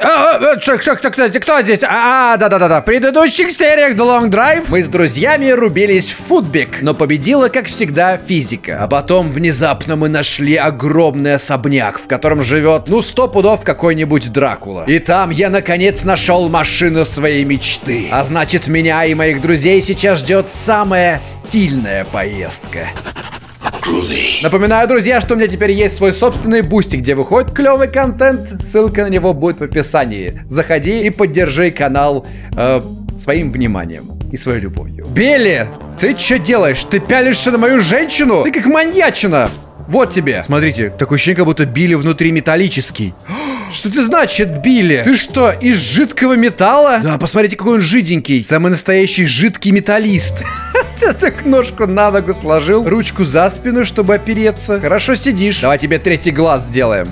А, а, что, кто, кто, кто здесь? А, да-да-да-да. В предыдущих сериях The Long Drive мы с друзьями рубились в футбик, но победила, как всегда, физика. А потом внезапно мы нашли огромный особняк, в котором живет, ну, сто пудов какой-нибудь Дракула. И там я, наконец, нашел машину своей мечты. А значит, меня и моих друзей сейчас ждет самая стильная поездка. Напоминаю, друзья, что у меня теперь есть свой собственный Boosty, где выходит клевый контент. Ссылка на него будет в описании. Заходи и поддержи канал э, своим вниманием и своей любовью. Белли, ты что делаешь? Ты пялишься на мою женщину? Ты как маньячина. Вот тебе. Смотрите, такое ощущение, как будто Билли внутри металлический. Что это значит, Билли? Ты что, из жидкого металла? Да, посмотрите, какой он жиденький. Самый настоящий жидкий металлист. Ты так ножку на ногу сложил, ручку за спину, чтобы опереться. Хорошо сидишь. Давай тебе третий глаз сделаем.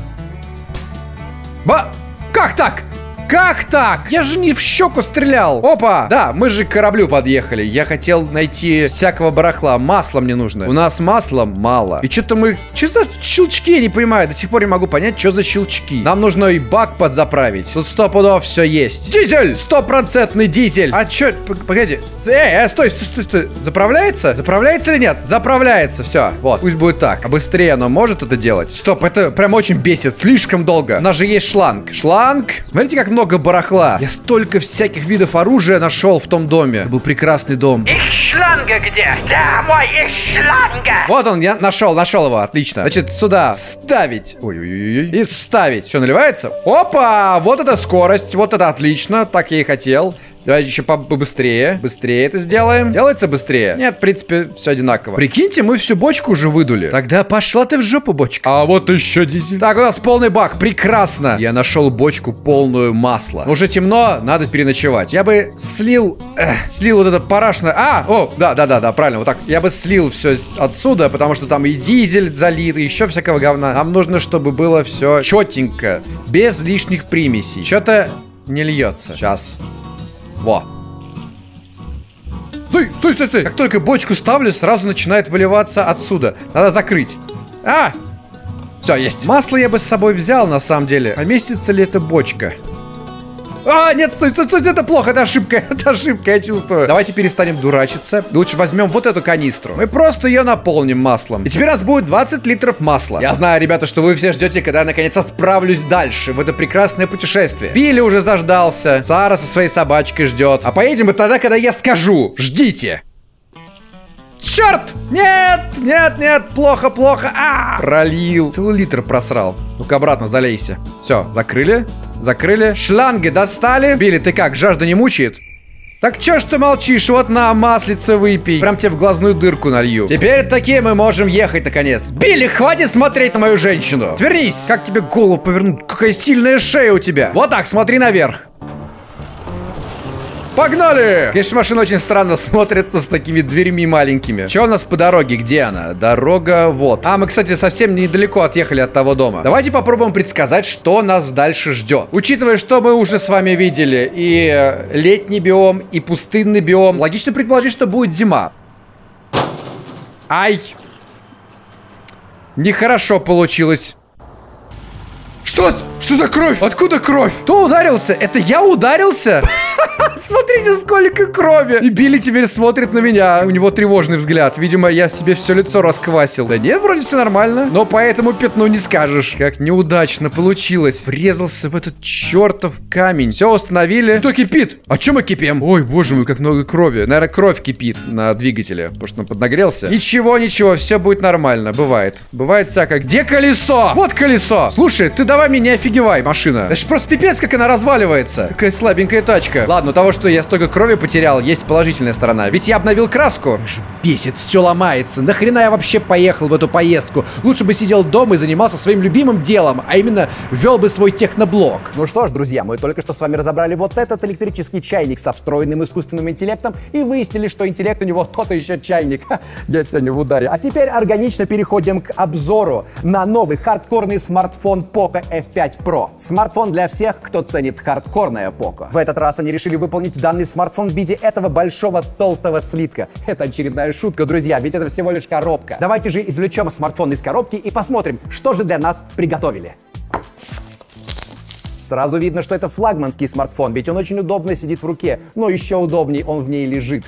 Ба! Как так? Как так? Я же не в щеку стрелял. Опа! Да, мы же к кораблю подъехали. Я хотел найти всякого барахла. Масло мне нужно. У нас масла мало. И что-то мы... Что за щелчки? Я не понимаю. До сих пор не могу понять, что за щелчки. Нам нужно и бак подзаправить. Тут сто пудов все есть. Дизель! Стопроцентный дизель. А чё? Погоди. Эй, э, стой, стой, стой, стой. Заправляется? Заправляется или нет? Заправляется. Все. Вот. Пусть будет так. А быстрее оно может это делать? Стоп, это прям очень бесит. Слишком долго. У нас же есть шланг. Шланг. Смотрите, как много барахла. Я столько всяких видов оружия нашел в том доме. Это был прекрасный дом. Их шланга где? Да, мой их шланга! Вот он, я нашел, нашел его, отлично. Значит, сюда вставить. Ой-ой-ой. И вставить. Все наливается? Опа! Вот это скорость, вот это отлично. Так я и хотел. Давайте еще побыстрее. Быстрее это сделаем. Делается быстрее? Нет, в принципе, все одинаково. Прикиньте, мы всю бочку уже выдули. Тогда пошла ты в жопу, бочка. А вот еще дизель. Так, у нас полный бак. Прекрасно. Я нашел бочку полную масла. Уже темно, надо переночевать. Я бы слил... Эх, слил вот это парашное... А! О, да, да, да, да, правильно. Вот так. Я бы слил все отсюда, потому что там и дизель залит, и еще всякого говна. Нам нужно, чтобы было все четенько. Без лишних примесей. Что-то не льется. Сейчас. Во. Стой, стой, стой, стой. Как только бочку ставлю, сразу начинает выливаться отсюда. Надо закрыть. А! Все, есть. Масло я бы с собой взял, на самом деле. Поместится ли эта бочка? А, нет, стой, стой, стой, это плохо, это ошибка, это ошибка, я чувствую. Давайте перестанем дурачиться. Лучше возьмем вот эту канистру. Мы просто ее наполним маслом. И теперь у нас будет 20 литров масла. Я знаю, ребята, что вы все ждете, когда я наконец отправлюсь дальше в это прекрасное путешествие. Билли уже заждался, Сара со своей собачкой ждет. А поедем мы тогда, когда я скажу. Ждите. Черт! Нет, нет, нет, плохо, плохо. А, пролил. Целый литр просрал. Ну-ка обратно залейся. Все, закрыли. Закрыли. Шланги достали. Билли, ты как, жажда не мучает? Так чё ж ты молчишь? Вот на маслице выпей. Прям тебе в глазную дырку налью. Теперь такие мы можем ехать наконец. Билли, хватит смотреть на мою женщину. Отвернись. Как тебе голову повернуть? Какая сильная шея у тебя. Вот так, смотри наверх. Погнали! Конечно, машина очень странно смотрится с такими дверьми маленькими. Что у нас по дороге? Где она? Дорога вот. А, мы, кстати, совсем недалеко отъехали от того дома. Давайте попробуем предсказать, что нас дальше ждет. Учитывая, что мы уже с вами видели и э, летний биом, и пустынный биом, логично предположить, что будет зима. Ай! Нехорошо получилось. Что? Что за кровь? Откуда кровь? Кто ударился? Это я ударился? Смотрите, сколько крови. И Билли теперь смотрит на меня. У него тревожный взгляд. Видимо, я себе все лицо расквасил. Да нет, вроде все нормально. Но по этому пятну не скажешь. Как неудачно получилось. Врезался в этот чертов камень. Все установили. Кто кипит? А чем мы кипим? Ой, боже мой, как много крови. Наверное, кровь кипит на двигателе, потому что он поднагрелся. Ничего, ничего, все будет нормально. Бывает. Бывает всякое. Где колесо? Вот колесо. Слушай, ты давай меня не офигевай, машина. Это ж просто пипец, как она разваливается. Какая слабенькая тачка. Ладно, того, что я столько крови потерял, есть положительная сторона. Ведь я обновил краску. Бесит, все ломается. Нахрена я вообще поехал в эту поездку? Лучше бы сидел дома и занимался своим любимым делом, а именно вел бы свой техноблог. Ну что ж, друзья, мы только что с вами разобрали вот этот электрический чайник со встроенным искусственным интеллектом и выяснили, что интеллект у него тот еще чайник. Ха, я сегодня в ударе. А теперь органично переходим к обзору на новый хардкорный смартфон Poco F5 Pro. Смартфон для всех, кто ценит хардкорное Poco. В этот раз они решили выполнить данный смартфон в виде этого большого толстого слитка. Это очередная шутка, друзья, ведь это всего лишь коробка. Давайте же извлечем смартфон из коробки и посмотрим, что же для нас приготовили. Сразу видно, что это флагманский смартфон, ведь он очень удобно сидит в руке, но еще удобней он в ней лежит.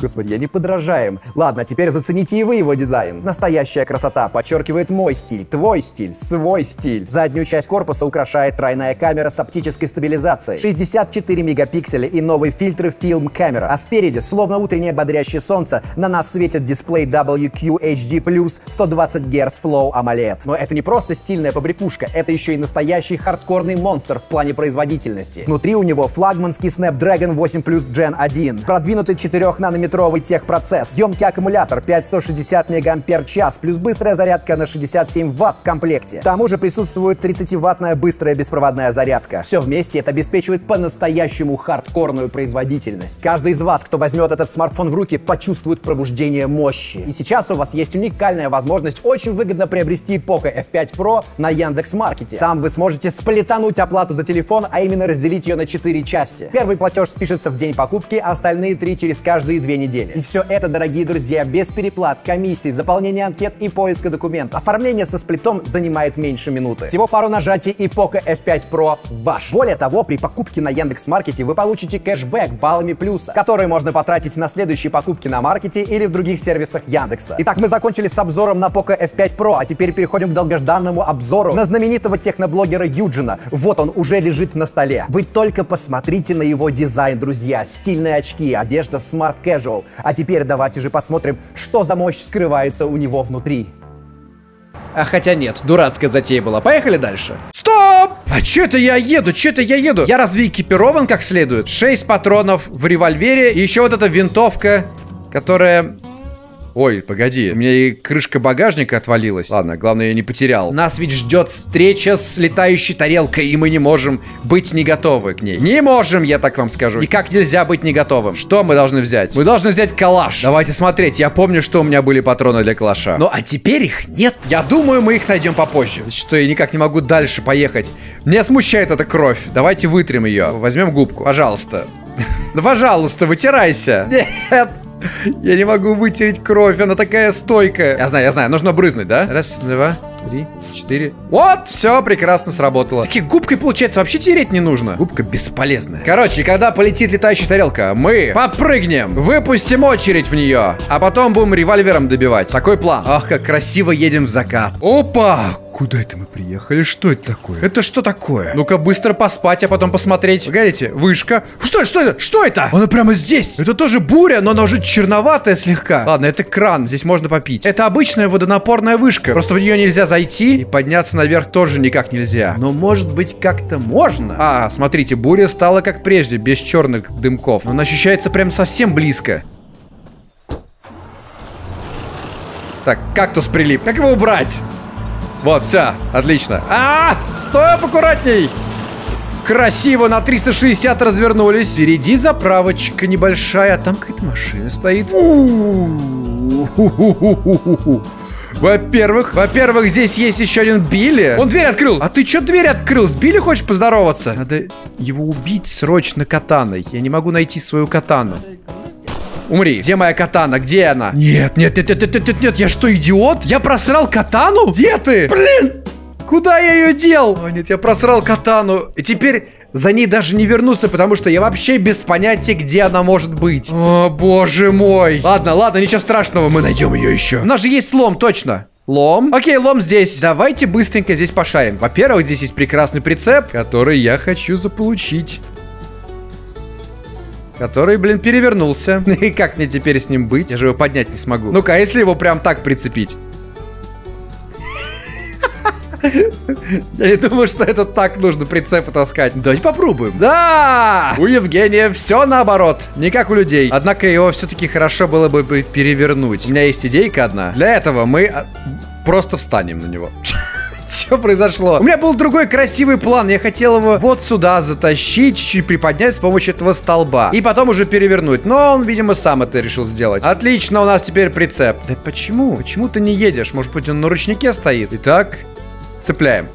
Господи, я не подражаем. Ладно, теперь зацените и вы его дизайн. Настоящая красота подчеркивает мой стиль, твой стиль, свой стиль. Заднюю часть корпуса украшает тройная камера с оптической стабилизацией. 64 мегапикселя и новый фильтр фильм камера. А спереди, словно утреннее бодрящее солнце, на нас светит дисплей WQHD+, 120 Гц Flow AMOLED. Но это не просто стильная побрякушка, это еще и настоящий хардкорный монстр в плане производительности. Внутри у него флагманский Snapdragon 8 Plus Gen 1, продвинутый 4-нанометровый техпроцесс, емкий аккумулятор 5160 мАч, плюс быстрая зарядка на 67 Вт в комплекте. К тому же присутствует 30-ваттная быстрая беспроводная зарядка. Все вместе это обеспечивает по-настоящему хардкорную производительность. Каждый из вас, кто возьмет этот смартфон в руки, почувствует пробуждение мощи. И сейчас у вас есть уникальная возможность очень выгодно приобрести Poco F5 Pro на Яндекс.Маркете. Там вы сможете сплетануть оплату за телефон, а именно разделить ее на 4 части. Первый платеж спишется в день покупки, а остальные три через каждые две недели. И все это, дорогие друзья, без переплат, комиссий, заполнения анкет и поиска документов. Оформление со сплитом занимает меньше минуты. Всего пару нажатий и Poco F5 Pro ваш. Более того, при покупке на Яндекс.Маркете вы получите кэшбэк баллами плюса, которые можно потратить на следующие покупки на маркете или в других сервисах Яндекса. Итак, мы закончили с обзором на Poco F5 Pro, а теперь переходим к долгожданному обзору на знаменитого техноблогера Юджина. Вот он уже лежит на столе. Вы только посмотрите на его дизайн, друзья. Стильные очки, одежда Smart Casual. А теперь давайте же посмотрим, что за мощь скрывается у него внутри. А хотя нет, дурацкая затея была. Поехали дальше. Стоп! А чё это я еду? Чё это я еду? Я разве экипирован как следует? 6 патронов в револьвере и еще вот эта винтовка, которая Ой, погоди, у меня и крышка багажника отвалилась. Ладно, главное, я не потерял. Нас ведь ждет встреча с летающей тарелкой, и мы не можем быть не готовы к ней. Не можем, я так вам скажу. И как нельзя быть не готовым? Что мы должны взять? Мы должны взять калаш. Давайте смотреть. Я помню, что у меня были патроны для калаша. Ну, а теперь их нет. Я думаю, мы их найдем попозже. Что я никак не могу дальше поехать. Меня смущает эта кровь. Давайте вытрем ее. Возьмем губку. Пожалуйста. Ну, пожалуйста, вытирайся. Нет. Я не могу вытереть кровь, она такая стойкая. Я знаю, я знаю, нужно брызнуть, да? Раз, два, три, четыре. Вот, все прекрасно сработало. Такие губкой, получается, вообще тереть не нужно. Губка бесполезная. Короче, когда полетит летающая тарелка, мы попрыгнем, выпустим очередь в нее, а потом будем револьвером добивать. Такой план. Ах, как красиво едем в закат. Опа! Куда это мы приехали? Что это такое? Это что такое? Ну-ка быстро поспать, а потом посмотреть. Погодите, вышка. Что, что это? Что это? Она прямо здесь. Это тоже буря, но она уже черноватая слегка. Ладно, это кран, здесь можно попить. Это обычная водонапорная вышка. Просто в нее нельзя зайти и подняться наверх тоже никак нельзя. Но может быть как-то можно? А, смотрите, буря стала как прежде, без черных дымков. Но она ощущается прям совсем близко. Так, кактус прилип. Как его убрать? Вот, все, отлично. А, -а, а, стой аккуратней. Красиво на 360 развернулись. Впереди заправочка небольшая, а там какая-то машина стоит. Во-первых, во-первых, здесь есть еще один Билли. Он дверь открыл. А ты что дверь открыл? С Билли хочешь поздороваться? Надо его убить срочно катаной. Я не могу найти свою катану. Умри. Где моя катана? Где она? Нет, нет, нет, нет, нет, нет, нет. Я что, идиот? Я просрал катану? Где ты? Блин! Куда я ее дел? О, нет, я просрал катану. И теперь за ней даже не вернуться, потому что я вообще без понятия, где она может быть. О, боже мой. Ладно, ладно, ничего страшного, мы найдем ее еще. У нас же есть слом, точно. Лом. Окей, лом здесь. Давайте быстренько здесь пошарим. Во-первых, здесь есть прекрасный прицеп, который я хочу заполучить. Который, блин, перевернулся. И как мне теперь с ним быть? Я же его поднять не смогу. Ну-ка, а если его прям так прицепить? Я не думаю, что это так нужно прицепы таскать. Давайте попробуем. Да! У Евгения все наоборот. Не как у людей. Однако его все-таки хорошо было бы перевернуть. У меня есть идейка одна. Для этого мы а, просто встанем на него. Что произошло? У меня был другой красивый план. Я хотел его вот сюда затащить, чуть-чуть приподнять с помощью этого столба. И потом уже перевернуть. Но он, видимо, сам это решил сделать. Отлично, у нас теперь прицеп. Да почему? Почему ты не едешь? Может быть, он на ручнике стоит? Итак, цепляем.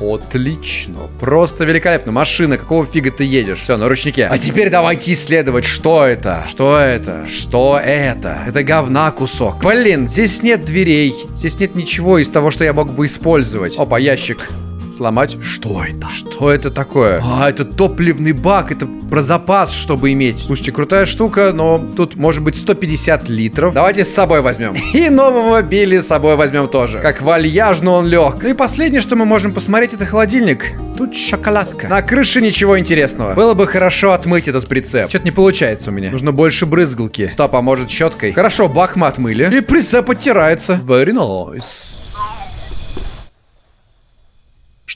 Отлично. Просто великолепно. Машина, какого фига ты едешь? Все, на ручнике. А теперь давайте исследовать, что это? Что это? Что это? Это говна кусок. Блин, здесь нет дверей. Здесь нет ничего из того, что я мог бы использовать. Опа, ящик. Сломать? Что это? Что это такое? А, это топливный бак, это про запас, чтобы иметь. Слушайте, крутая штука, но тут может быть 150 литров. Давайте с собой возьмем. И нового Билли с собой возьмем тоже. Как вальяжно он лег. Ну и последнее, что мы можем посмотреть, это холодильник. Тут шоколадка. На крыше ничего интересного. Было бы хорошо отмыть этот прицеп. Что-то не получается у меня. Нужно больше брызгалки. Стоп, а может щеткой? Хорошо, бак мы отмыли. И прицеп оттирается. Very nice.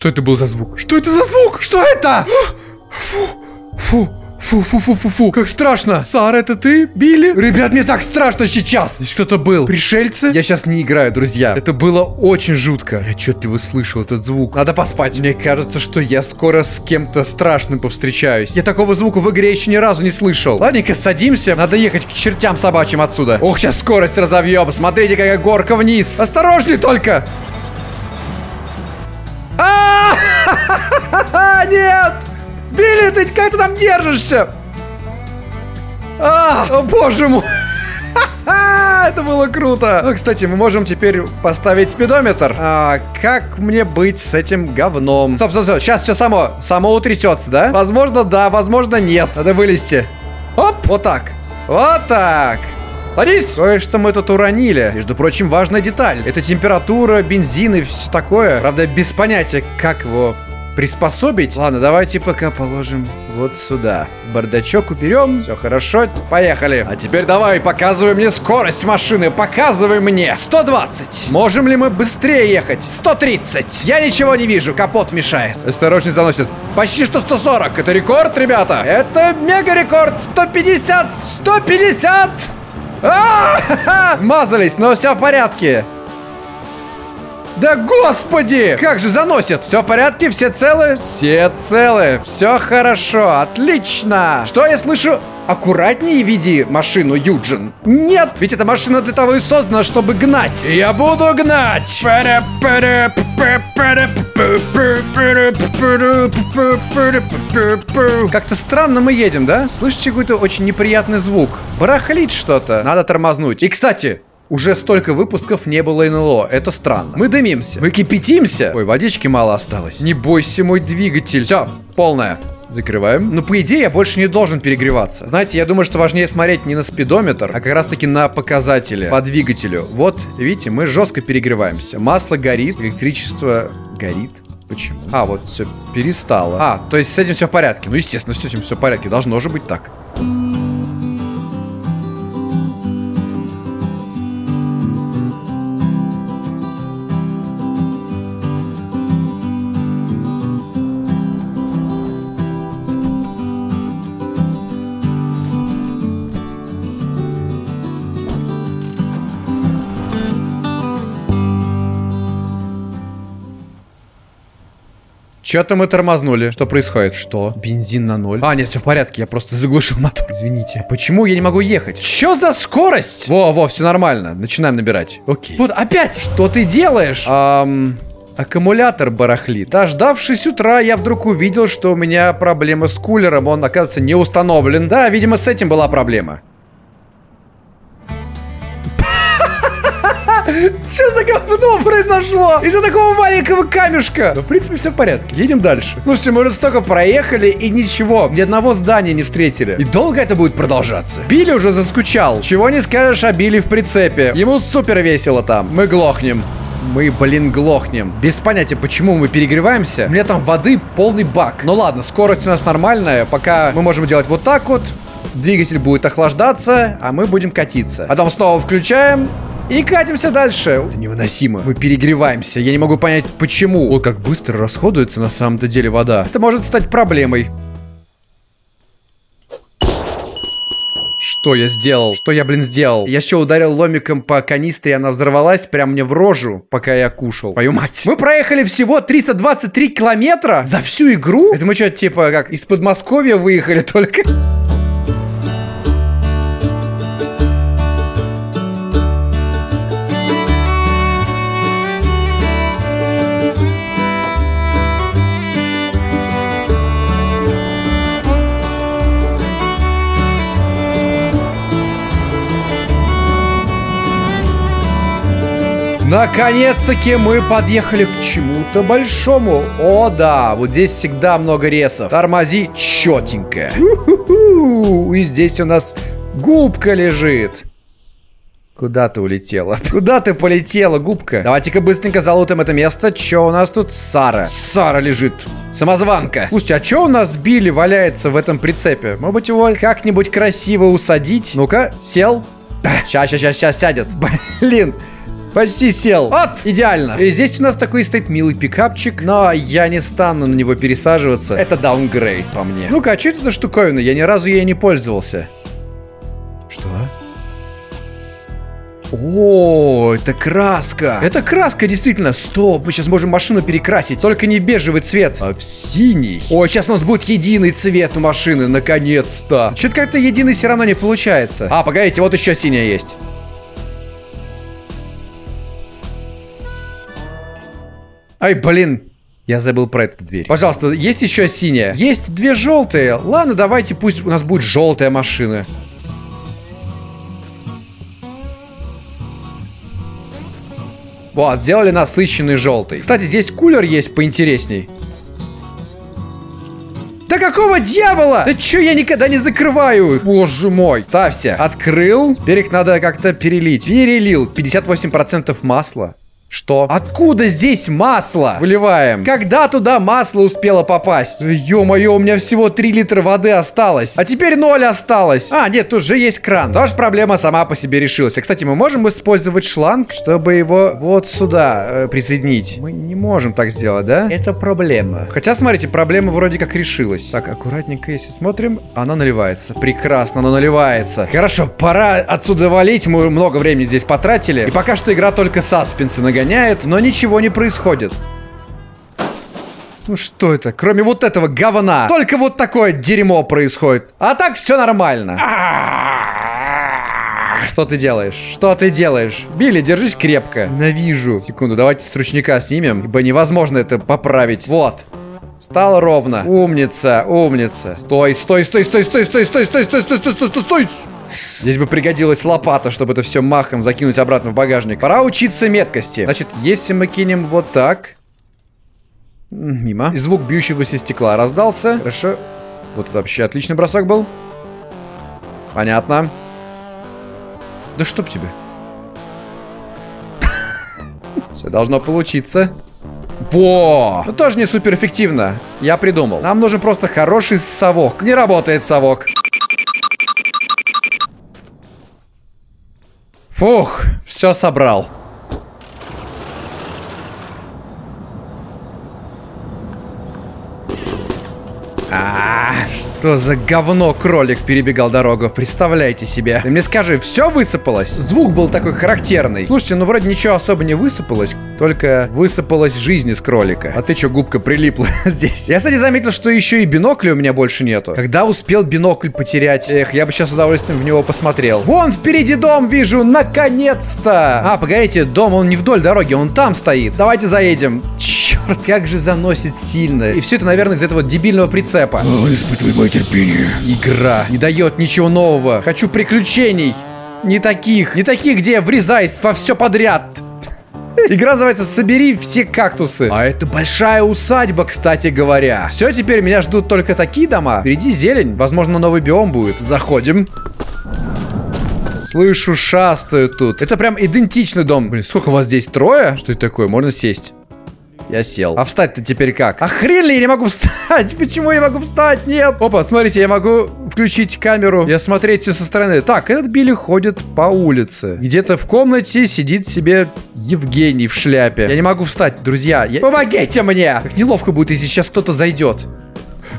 Что это был за звук? Что это за звук? Что это? Фу, фу, фу, фу, фу, фу, фу. Как страшно. Сара, это ты, Билли? Ребят, мне так страшно сейчас. Здесь кто-то был. Пришельцы? Я сейчас не играю, друзья. Это было очень жутко. Я отчетливо слышал этот звук. Надо поспать. Мне кажется, что я скоро с кем-то страшным повстречаюсь. Я такого звука в игре еще ни разу не слышал. Ладненько, садимся. Надо ехать к чертям собачьим отсюда. Ох, сейчас скорость разовьем. Смотрите, какая горка вниз. Осторожней только. А, Нет! Билли, ты как ты там держишься? А, о боже мой! Это было круто. А, кстати, мы можем теперь поставить спидометр. А как мне быть с этим говном? Стоп, стоп, стоп. Сейчас все само, само утрясется, да? Возможно, да, возможно, нет. Надо вылезти. Оп, вот так. Вот так. Садись! Кое-что мы тут уронили. Между прочим, важная деталь. Это температура, бензин и все такое. Правда, без понятия, как его приспособить. Ладно, давайте пока положим вот сюда. Бардачок уберем. Все хорошо, поехали. А теперь давай, показывай мне скорость машины. Показывай мне. 120. Можем ли мы быстрее ехать? 130. Я ничего не вижу, капот мешает. Осторожней заносит. Почти что 140. Это рекорд, ребята. Это мега рекорд. 150. 150. А, Мазались, но все в порядке. Да господи! Как же заносит! Все в порядке? Все целы? Все целы. Все хорошо. Отлично. Что я слышу? Аккуратнее веди машину, Юджин. Нет, ведь эта машина для того и создана, чтобы гнать. Я буду гнать. Как-то странно мы едем, да? Слышите какой-то очень неприятный звук. Барахлит что-то. Надо тормознуть. И, кстати, уже столько выпусков не было НЛО. Это странно. Мы дымимся. Мы кипятимся. Ой, водички мало осталось. Не бойся, мой двигатель. Все, полная. Закрываем. Ну, по идее, я больше не должен перегреваться. Знаете, я думаю, что важнее смотреть не на спидометр, а как раз-таки на показатели по двигателю. Вот, видите, мы жестко перегреваемся. Масло горит, электричество горит. Почему? А, вот все перестало. А, то есть с этим все в порядке. Ну, естественно, с этим все в порядке. Должно же быть так. Что-то мы тормознули. Что происходит? Что? Бензин на ноль. А, нет, все в порядке. Я просто заглушил мотор. Извините. Почему я не могу ехать? Что за скорость? Во, во, все нормально. Начинаем набирать. Окей. Вот опять. Что ты делаешь? Ам... Аккумулятор барахлит. Дождавшись утра, я вдруг увидел, что у меня проблема с кулером. Он, оказывается, не установлен. Да, видимо, с этим была проблема. Что за говно произошло? Из-за такого маленького камешка. Но, в принципе, все в порядке. Едем дальше. Слушайте, мы уже столько проехали и ничего. Ни одного здания не встретили. И долго это будет продолжаться? Билли уже заскучал. Чего не скажешь о Билли в прицепе. Ему супер весело там. Мы глохнем. Мы, блин, глохнем. Без понятия, почему мы перегреваемся. У меня там воды полный бак. Ну ладно, скорость у нас нормальная. Пока мы можем делать вот так вот. Двигатель будет охлаждаться, а мы будем катиться. Потом снова включаем. И катимся дальше. Это невыносимо. Мы перегреваемся. Я не могу понять, почему. О, как быстро расходуется на самом-то деле вода. Это может стать проблемой. Что я сделал? Что я, блин, сделал? Я еще ударил ломиком по канистре, и она взорвалась прямо мне в рожу, пока я кушал. Твою мать. Мы проехали всего 323 километра за всю игру? Это мы что, типа, как, из Подмосковья выехали только? Наконец-таки мы подъехали к чему-то большому. О, да, вот здесь всегда много ресов. Тормози четенько. И здесь у нас губка лежит. Куда ты улетела? Куда ты полетела, губка? Давайте-ка быстренько залутаем это место. Че у нас тут? Сара. Сара лежит. Самозванка. Слушайте, а что у нас Билли валяется в этом прицепе? Может быть, его как-нибудь красиво усадить? Ну-ка, сел. Сейчас, сейчас, сейчас, сейчас сядет. Блин. Почти сел. Вот, идеально. И здесь у нас такой стоит милый пикапчик, но я не стану на него пересаживаться. Это даунгрейд по мне. Ну-ка, а что это за штуковина? Я ни разу ей не пользовался. Что? О, это краска. Это краска, действительно. Стоп, мы сейчас можем машину перекрасить. Только не бежевый цвет, а в синий. О, сейчас у нас будет единый цвет у машины, наконец-то. Что-то как-то единый все равно не получается. А, погодите, вот еще синяя есть. Ай, блин. Я забыл про эту дверь. Пожалуйста, есть еще синяя? Есть две желтые. Ладно, давайте, пусть у нас будет желтая машина. Вот, сделали насыщенный желтый. Кстати, здесь кулер есть поинтересней. Да какого дьявола? Да чё я никогда не закрываю их? Боже мой. Ставься. Открыл. Теперь их надо как-то перелить. Перелил. 58% масла. Что? Откуда здесь масло? Выливаем. Когда туда масло успело попасть? Ё-моё, у меня всего 3 литра воды осталось. А теперь 0 осталось. А, нет, тут же есть кран. Тоже проблема сама по себе решилась. А, кстати, мы можем использовать шланг, чтобы его вот сюда э, присоединить. Мы не можем так сделать, да? Это проблема. Хотя, смотрите, проблема вроде как решилась. Так, аккуратненько, если смотрим, она наливается. Прекрасно, она наливается. Хорошо, пора отсюда валить. Мы много времени здесь потратили. И пока что игра только саспенсы нагоняет гоняет, но ничего не происходит. Ну что это? Кроме вот этого говна. Только вот такое дерьмо происходит. А так все нормально. Что ты делаешь? Что ты делаешь? Билли, держись крепко. Навижу. Секунду, давайте с ручника снимем, ибо невозможно это поправить. Вот. Стало ровно. Умница, умница. Стой, стой, стой, стой, стой, стой, стой, стой, стой, стой, стой, стой, стой, стой. Здесь бы пригодилась лопата, чтобы это все махом закинуть обратно в багажник. Пора учиться меткости. Значит, если мы кинем вот так... Мимо. И звук бьющегося стекла раздался. Хорошо. Вот это вообще отличный бросок был. Понятно. Да чтоб тебе. Все должно получиться. Во! Ну тоже не супер эффективно. Я придумал. Нам нужен просто хороший совок. Не работает совок. Фух, все собрал. А, что за говно кролик перебегал дорогу? Представляете себе. Ты мне скажи, все высыпалось? Звук был такой характерный. Слушайте, ну вроде ничего особо не высыпалось. Только высыпалась жизнь из кролика. А ты что, губка прилипла здесь? Я, кстати, заметил, что еще и бинокля у меня больше нету. Когда успел бинокль потерять? Эх, я бы сейчас с удовольствием в него посмотрел. Вон впереди дом вижу, наконец-то! А, погодите, дом, он не вдоль дороги, он там стоит. Давайте заедем. Черт, как же заносит сильно. И все это, наверное, из этого дебильного прицепа. О, испытывай мое терпение. Игра не дает ничего нового. Хочу приключений. Не таких. Не таких, где врезаюсь во все подряд. Игра называется «Собери все кактусы». А это большая усадьба, кстати говоря. Все, теперь меня ждут только такие дома. Впереди зелень. Возможно, новый биом будет. Заходим. Слышу, шастают тут. Это прям идентичный дом. Блин, сколько у вас здесь? Трое? Что это такое? Можно сесть. Я сел. А встать-то теперь как? А ли я не могу встать? Почему я могу встать? Нет. Опа, смотрите, я могу включить камеру и осмотреть все со стороны. Так, этот Билли ходит по улице. Где-то в комнате сидит себе Евгений в шляпе. Я не могу встать, друзья. Я... Помогите мне! Как неловко будет, если сейчас кто-то зайдет.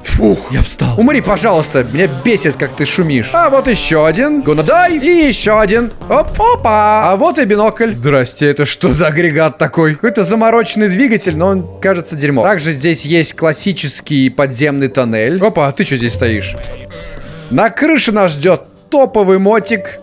Фух, я встал. Умри, пожалуйста. Меня бесит, как ты шумишь. А вот еще один. Гунадай. И еще один. Оп, опа. А вот и бинокль. Здрасте, это что за агрегат такой? Какой-то замороченный двигатель, но он кажется дерьмо. Также здесь есть классический подземный тоннель. Опа, а ты что здесь стоишь? На крыше нас ждет топовый мотик.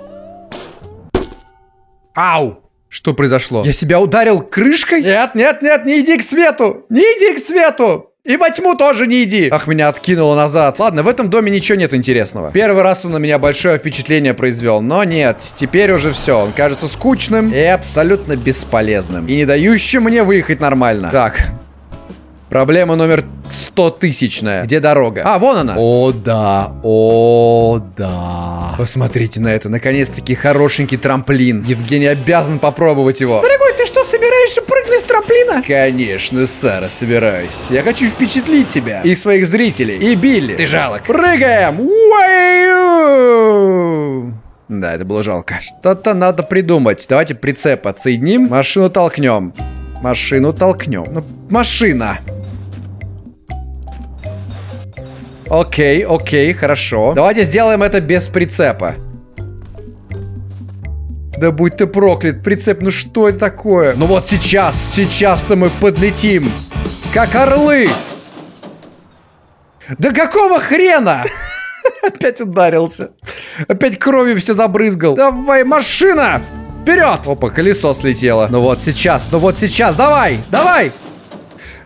Ау! Что произошло? Я себя ударил крышкой? Нет, нет, нет, не иди к свету! Не иди к свету! И во тьму тоже не иди. Ах, меня откинуло назад. Ладно, в этом доме ничего нет интересного. Первый раз он на меня большое впечатление произвел, но нет, теперь уже все. Он кажется скучным и абсолютно бесполезным. И не дающим мне выехать нормально. Так, Проблема номер 100 тысячная. Где дорога? А, вон она. О, да. О, да. Посмотрите на это. Наконец-таки хорошенький трамплин. Евгений обязан попробовать его. Дорогой, ты что, собираешься прыгнуть с трамплина? Конечно, Сара, собираюсь. Я хочу впечатлить тебя. И своих зрителей. И Билли. Ты жалок. Прыгаем. Уэйу! Да, это было жалко. Что-то надо придумать. Давайте прицеп отсоединим. Машину толкнем. Машину толкнем. Ну, машина. Окей, окей, хорошо. Давайте сделаем это без прицепа. Да будь ты проклят, прицеп, ну что это такое? Ну вот сейчас, сейчас-то мы подлетим. Как орлы. Да какого хрена? Опять ударился. Опять кровью все забрызгал. Давай, машина! Вперед! Опа, колесо слетело. Ну вот сейчас, ну вот сейчас, давай, давай!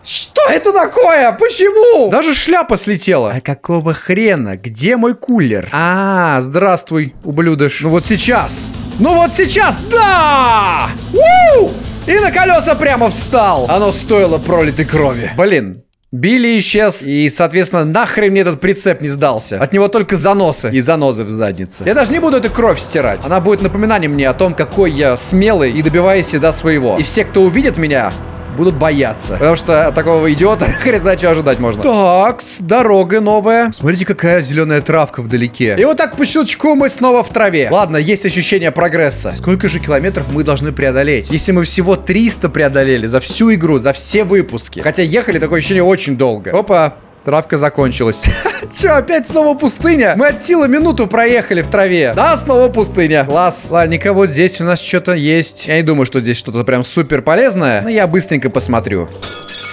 Что это такое? Почему? Даже шляпа слетела. А какого хрена? Где мой кулер? А, здравствуй, ублюдыш. Ну вот сейчас. Ну вот сейчас, да! У! И на колеса прямо встал. Оно стоило пролитой крови. Блин, Билли исчез, и, соответственно, нахрен мне этот прицеп не сдался. От него только заносы и занозы в заднице. Я даже не буду эту кровь стирать. Она будет напоминанием мне о том, какой я смелый и добиваюсь всегда своего. И все, кто увидит меня, будут бояться. Потому что от такого идиота хрен знает, что ожидать можно. Так, дорога новая. Смотрите, какая зеленая травка вдалеке. И вот так по щелчку мы снова в траве. Ладно, есть ощущение прогресса. Сколько же километров мы должны преодолеть? Если мы всего 300 преодолели за всю игру, за все выпуски. Хотя ехали такое ощущение очень долго. Опа, Травка закончилась. Че, опять снова пустыня? Мы от силы минуту проехали в траве. Да, снова пустыня. Класс. Ладненько, вот здесь у нас что-то есть. Я не думаю, что здесь что-то прям супер полезное. Но я быстренько посмотрю.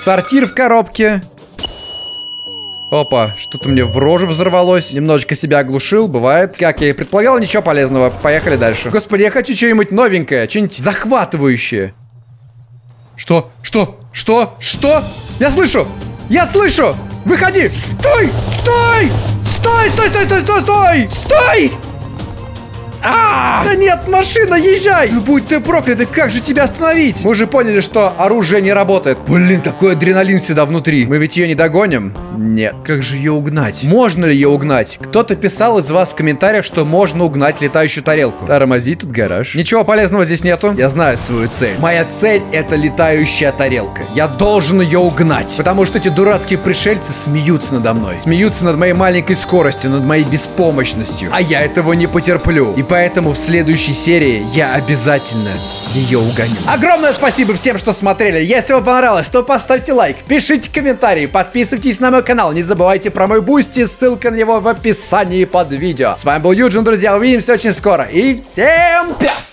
Сортир в коробке. Опа, что-то мне в рожу взорвалось. Немножечко себя оглушил, бывает. Как я и предполагал, ничего полезного. Поехали дальше. Господи, я хочу что-нибудь новенькое, что-нибудь захватывающее. Что? Что? Что? Что? Я слышу! Я слышу! Выходи! Стой! Стой! Стой, стой, стой, стой, стой, стой! Стой! А! Да нет, машина, езжай! Ну будь ты проклятый, как же тебя остановить? Мы же поняли, что оружие не работает. Блин, какой адреналин всегда внутри. Мы ведь ее не догоним? Нет. Как же ее угнать? Можно ли ее угнать? Кто-то писал из вас в комментариях, что можно угнать летающую тарелку. Тормози, тут гараж. Ничего полезного здесь нету. Я знаю свою цель. Моя цель это летающая тарелка. Я должен ее угнать. Потому что эти дурацкие пришельцы смеются надо мной. Смеются над моей маленькой скоростью, над моей беспомощностью. А я этого не потерплю. И поэтому в следующей серии я обязательно ее угоню. Огромное спасибо всем, что смотрели. Если вам понравилось, то поставьте лайк, пишите комментарии, подписывайтесь на мой канал. Не забывайте про мой Boosty, ссылка на него в описании под видео. С вами был Юджин, друзья. Увидимся очень скоро. И всем пять!